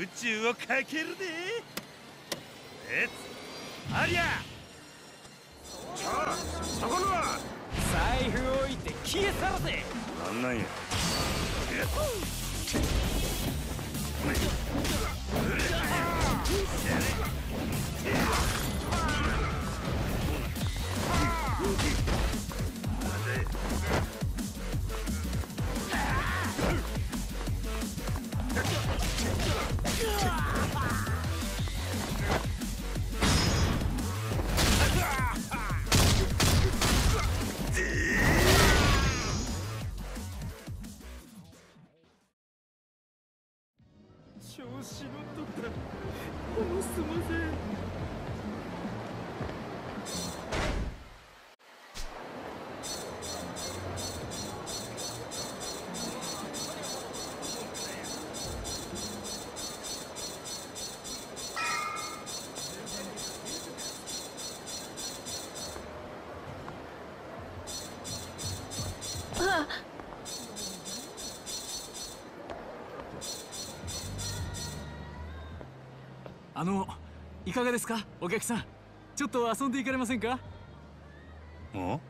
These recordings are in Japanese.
宇宙をかけるで。レッツありゃちょそこのは財布置いて消え去るぜ。なんなんやあのいかがですか？お客さん。ちょっと遊んでいかれませんか？ん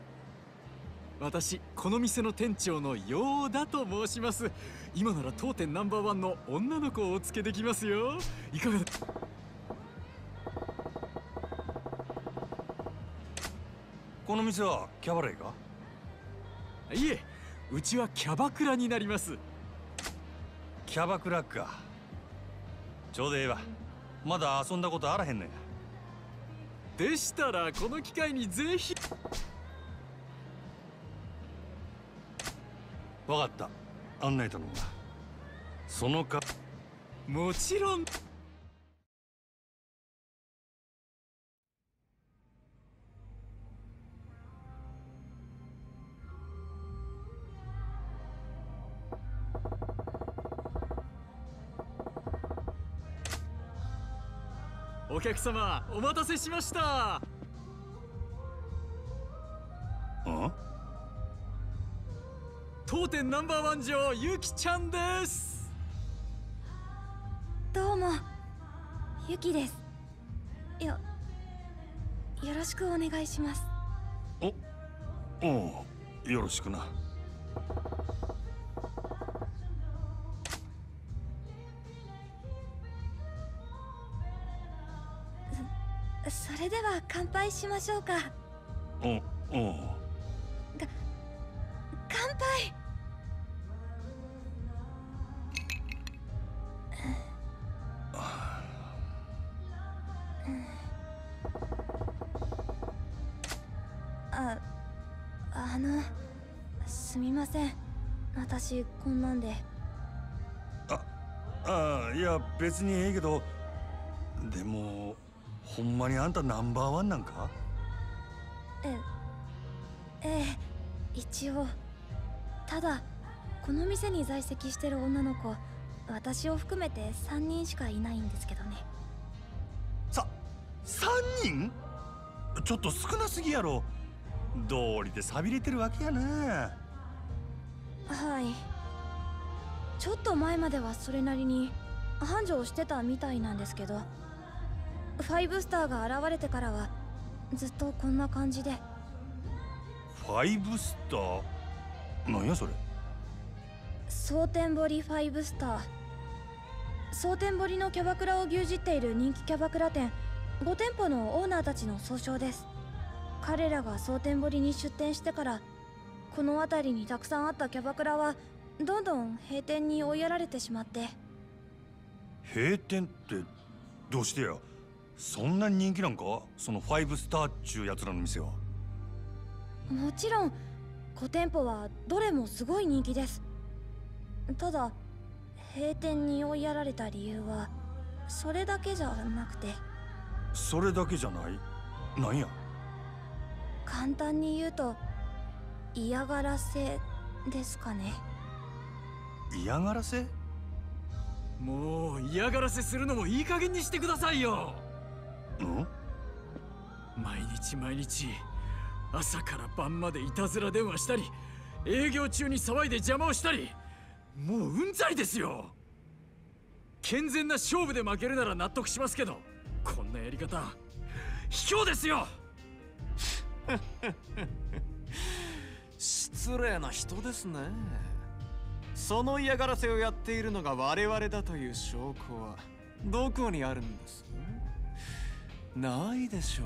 私この店の店長のヨーダと申します。今なら当店ナンバーワンの女の子をお付けできますよ。いかがだ？この店はキャバレーか？いえうちはキャバクラになります。キャバクラか。ちょうどええわまだ遊んだことあらへんねん。でしたらこの機会にぜひ。わかった。案内頼むわ。そのか。もちろん客様お待たせしました。ん当店ナンバーワン女ゆきちゃんです。どうもゆきです。よよろしくお願いします。おおうよろしくなでは乾杯しましょうか。おおう。乾杯。ああのすみません。私こんなんで。ああいや別にええけど。でもほんまにあんたナンバーワンなんか？えええ一応。ただこの店に在籍してる女の子私を含めて3人しかいないんですけどね。さ3人？ちょっと少なすぎやろ。道理で寂れてるわけやなはい。ちょっと前まではそれなりに繁盛してたみたいなんですけどファイブスターが現れてからはずっとこんな感じで。ファイブスター？なんやそれ？蒼天堀ファイブスター。蒼天堀のキャバクラを牛耳っている人気キャバクラ店。5店舗のオーナーたちの総称です。彼らが蒼天堀に出店してからこの辺りにたくさんあったキャバクラはどんどん閉店に追いやられてしまって。閉店ってどうしてや？そんなに人気なんか？そのファイブスターっちゅうやつらの店は。もちろん5店舗はどれもすごい人気です。ただ閉店に追いやられた理由はそれだけじゃなくて。それだけじゃない？なんや？簡単に言うと嫌がらせですかね。嫌がらせ？もう嫌がらせするのもいい加減にしてくださいよ。ん毎日毎日朝から晩までいたずら電話したり営業中に騒いで邪魔をしたりもううんざりですよ。健全な勝負で負けるなら納得しますけどこんなやり方卑怯ですよ。失礼な人ですね。その嫌がらせをやっているのが我々だという証拠はどこにあるんです？ないでしょ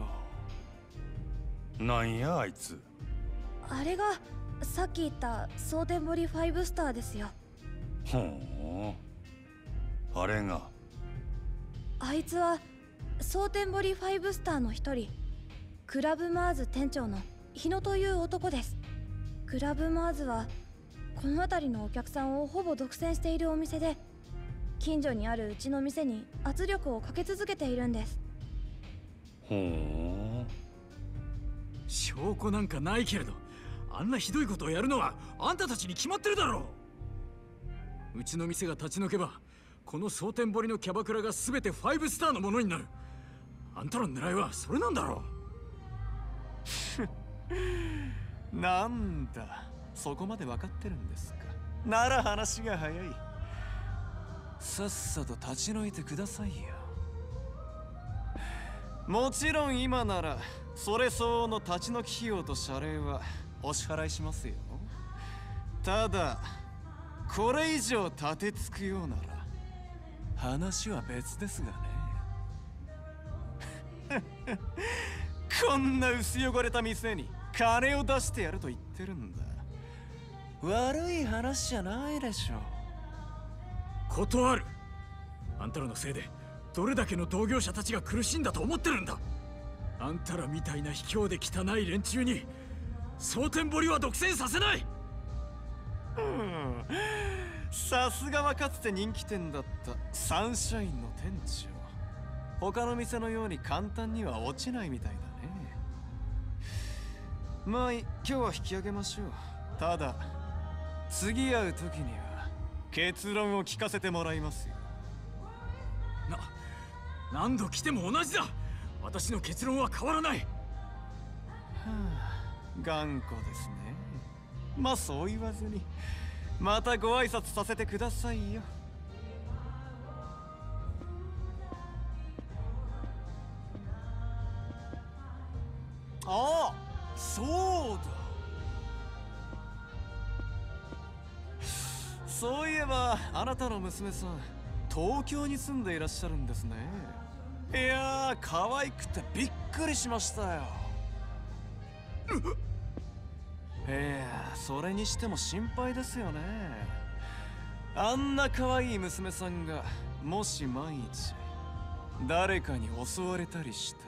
う。なんやあいつ。あれがさっき言った蒼天堀ファイブスターですよ。ほう。あれが。あいつは蒼天堀ファイブスターの一人。クラブマーズ店長の日野という男です。クラブマーズはこの辺りのお客さんをほぼ独占しているお店で近所にあるうちの店に圧力をかけ続けているんです証拠なんかないけれどあんなひどいことをやるのはあんたたちに決まってるだろう。うちの店が立ち退けばこの蒼天堀のキャバクラが全てファイブスターのものになる。あんたらの狙いはそれなんだろ なんだそこまで分かってるんですか。なら話が早い。さっさと立ち退いてくださいよもちろん今ならそれ相応の立ち退き費用と謝礼はお支払いしますよ。ただこれ以上立てつくようなら話は別ですがね。こんな薄汚れた店に金を出してやると言ってるんだ。悪い話じゃないでしょう。断る。あんたらのせいで。どれだけの同業者たちが苦しんだと思ってるんだ。あんたらみたいな卑怯で汚い連中に蒼天堀は独占させない。うん。さすがはかつて人気店だったサンシャインの店長。他の店のように簡単には落ちないみたいだね。まあ今日は引き上げましょう。ただ次会う時には結論を聞かせてもらいますよ。何度来ても同じだ。私の結論は変わらない。はあ頑固ですね。まあそう言わずに。またご挨拶させてくださいよ。ああそうだ。そういえばあなたの娘さん東京に住んでいらっしゃるんですね。いやー可愛くてびっくりしましたよ。いやそれにしても心配ですよね。あんな可愛い娘さんがもし万一誰かに襲われたりした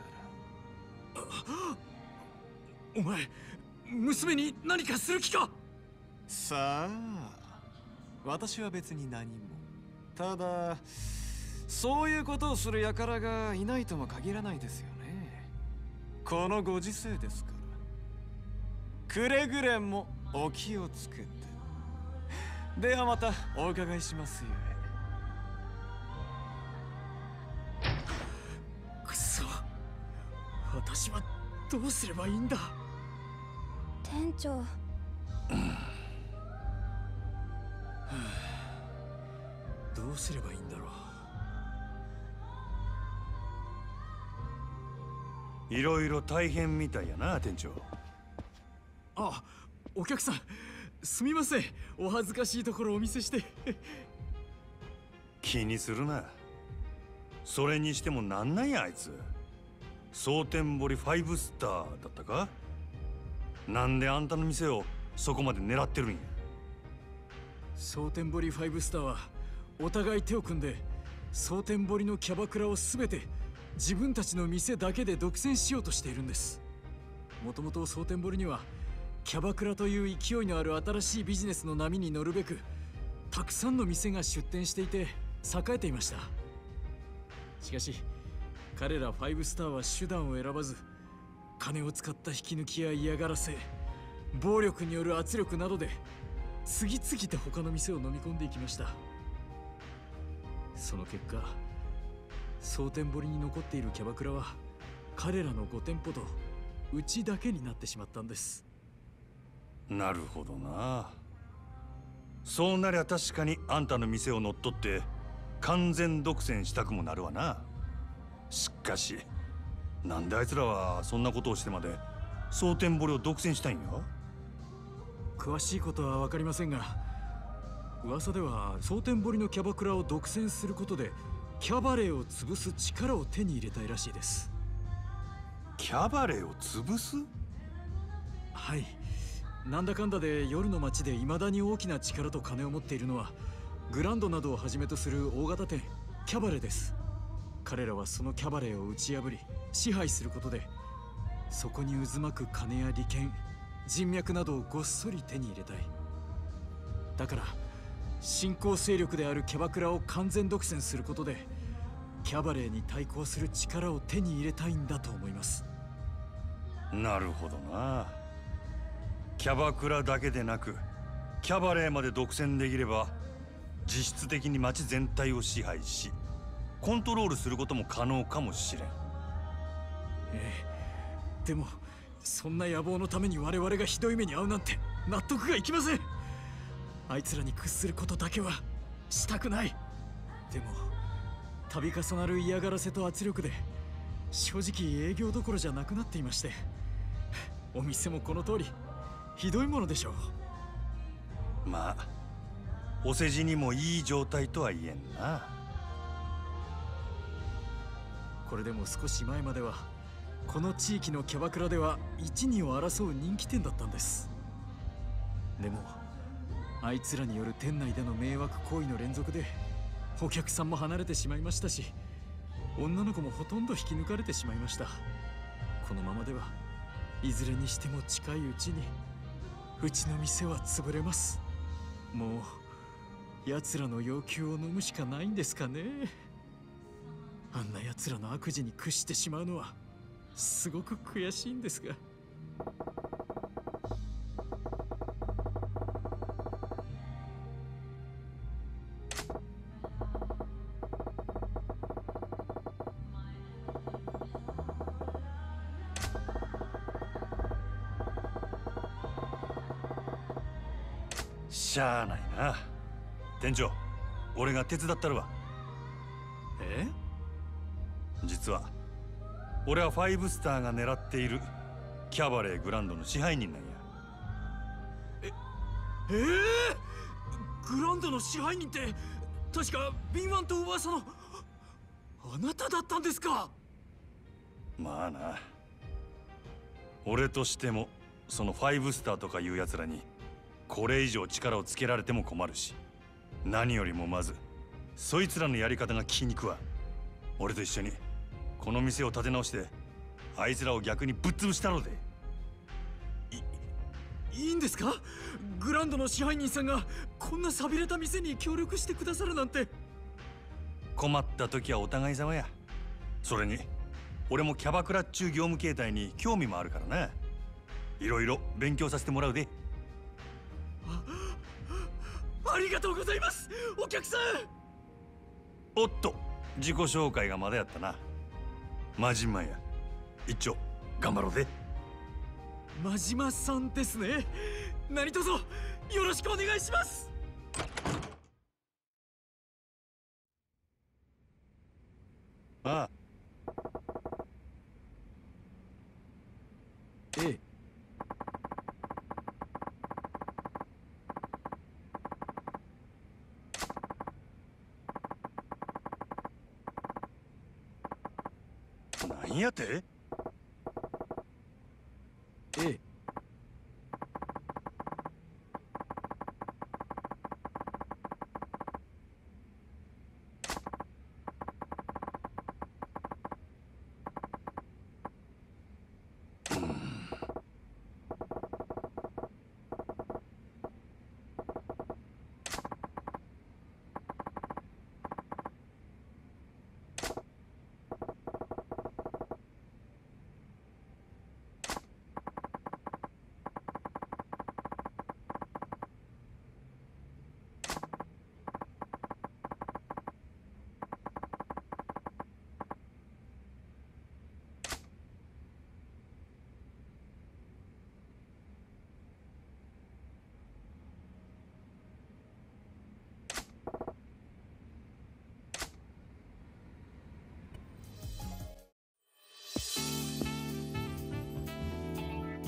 ら。お前娘に何かする気か？さあ私は別に何もただそういうことをする輩がいないとも限らないですよね。このご時世ですから。くれぐれもお気をつけて。ではまたお伺いしますよくそ。私はどうすればいいんだ。店長どうすればいいんだろう？いろいろ大変みたいやな店長。あお客さんすみません。お恥ずかしいところお見せして。気にするな。それにしてもなんなんやあいつ。蒼天堀ファイブスターだったか？なんであんたの店をそこまで狙ってるんや？蒼天堀ファイブスターはお互い手を組んで蒼天堀のキャバクラを全て自分たちの店だけで独占しようとしているんです。もともと蒼天堀にはキャバクラという勢いのある新しいビジネスの波に乗るべくたくさんの店が出店していて栄えていました。しかし彼らファイブスターは手段を選ばず金を使った引き抜きや嫌がらせ暴力による圧力などで次々と他の店を飲み込んでいきました。その結果蒼天堀に残っているキャバクラは彼らの5店舗とうちだけになってしまったんです。なるほどな。そうなりゃ確かにあんたの店を乗っ取って完全独占したくもなるわな。しかしなんであいつらはそんなことをしてまで蒼天堀を独占したいんや詳しいことは分かりませんが噂では蒼天堀のキャバクラを独占することでキャバレーを潰す力を手に入れたいらしいです。キャバレーを潰す？はい。なんだかんだで夜の街で未だに大きな力と金を持っているのはグランドなどをはじめとする大型店キャバレーです。彼らはそのキャバレーを打ち破り支配することでそこに渦巻く金や利権人脈などをごっそり手に入れたい。だから新興勢力であるキャバクラを完全独占することでキャバレーに対抗する力を手に入れたいんだと思います。なるほどな。キャバクラだけでなくキャバレーまで独占できれば実質的に街全体を支配しコントロールすることも可能かもしれん。ええ。でもそんな野望のために我々がひどい目に遭うなんて納得がいきませんあいつらに屈することだけはしたくない。でも度重なる嫌がらせと圧力で正直営業どころじゃなくなっていましてお店もこの通りひどいものでしょう。まあお世辞にもいい状態とは言えんな。これでも少し前まではこの地域のキャバクラでは一二を争う人気店だったんです。でもあいつらによる店内での迷惑行為の連続でお客さんも離れてしまいましたし女の子もほとんど引き抜かれてしまいました。このままではいずれにしても近いうちにうちの店は潰れます。もう奴らの要求を飲むしかないんですかね。あんな奴らの悪事に屈してしまうのはすごく悔しいんですが。しゃあないな。店長俺が手伝ったるわ。え？実は俺はファイブスターが狙っているキャバレーグランドの支配人なんや。え？え？グランドの支配人って確か敏腕と噂のあなただったんですか？まあな。俺としてもそのファイブスターとかいう奴らにこれ以上力をつけられても困るし何よりもまずそいつらのやり方が気に食わん。俺と一緒にこの店を立て直してあいつらを逆にぶっ潰したので。いいんですか？グランドの支配人さんがこんな寂れた店に協力してくださるなんて。困った時はお互い様や。それに俺もキャバクラっちゅう業務形態に興味もあるからな。いろいろ勉強させてもらうでありがとうございます。お客さん。おっと自己紹介がまだやったな。マジンマンや一丁頑張ろうぜ。真島さんですね。何卒よろしくお願いします。ああんやて？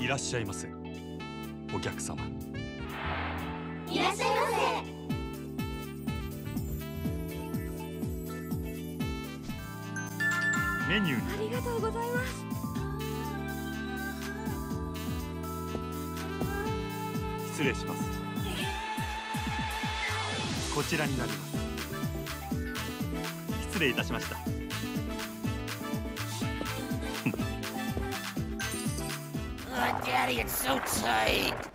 いらっしゃいませ。お客様。いらっしゃいまメニュー。にありがとうございます。失礼します。こちらになります。失礼いたしました Oh, Daddy, it's so tight.